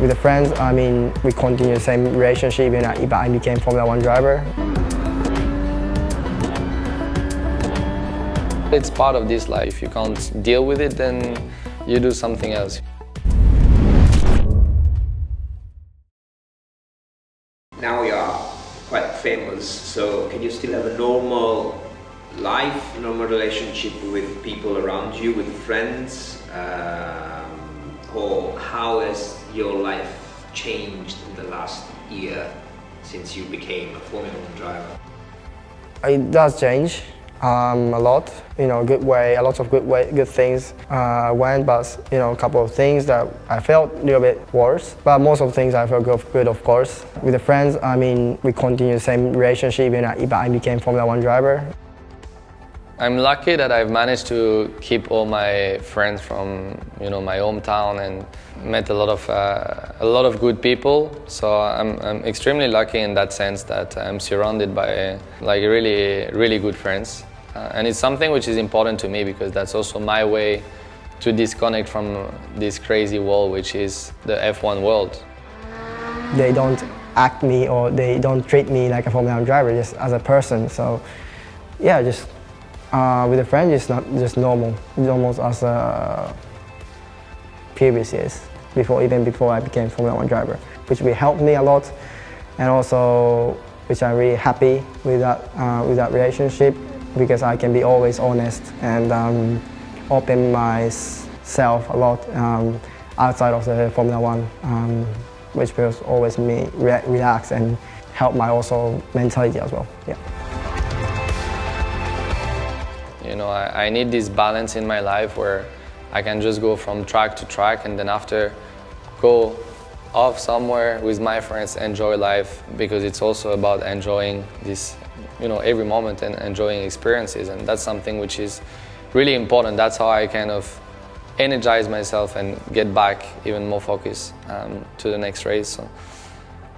With the friends, I mean, we continue the same relationship even I, I became Formula One driver. It's part of this life. If you can't deal with it, then you do something else. Now you are quite famous, so can you still have a normal life, normal relationship with people around you, with friends? Um, or how has your life changed in the last year since you became a Formula One driver? It does change um, a lot, you know, a good way, a lot of good way, good things uh, went, but you know, a couple of things that I felt a little bit worse. But most of things I felt good, of course. With the friends, I mean, we continue the same relationship, even I, I became Formula One driver. I'm lucky that I've managed to keep all my friends from you know my hometown and met a lot of uh, a lot of good people. So I'm, I'm extremely lucky in that sense that I'm surrounded by like really really good friends, uh, and it's something which is important to me because that's also my way to disconnect from this crazy world which is the F1 world. They don't act me or they don't treat me like a Formula One driver, just as a person. So yeah, just uh, with a friend, it's not just normal. It's almost as a previous years, before even before I became Formula One driver, which will help me a lot, and also which I'm really happy with that uh, with that relationship because I can be always honest and um, open myself a lot um, outside of the Formula One, um, which will always me re relax and help my also mentality as well. Yeah. Know, I, I, need this balance in my life where I can just go from track to track and then after go off somewhere with my friends, enjoy life because it's also about enjoying this, you know, every moment and enjoying experiences and that's something which is really important. That's how I kind of energize myself and get back even more focused um, to the next race. So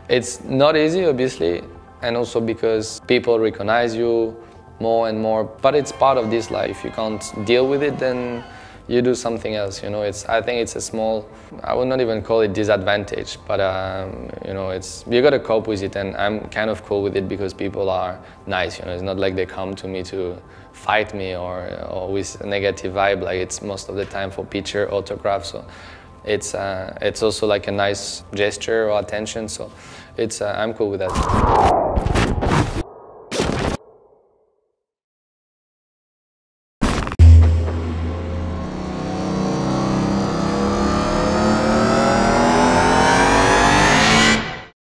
it's not easy, obviously, and also because people recognize you, more and more. But it's part of this life. You can't deal with it, then you do something else. You know, it's. I think it's a small. I would not even call it disadvantage, but um, you know, it's. You got to cope with it, and I'm kind of cool with it because people are nice. You know, it's not like they come to me to fight me or, or with a negative vibe. Like it's most of the time for picture, autograph. So it's uh, it's also like a nice gesture or attention. So it's. Uh, I'm cool with that.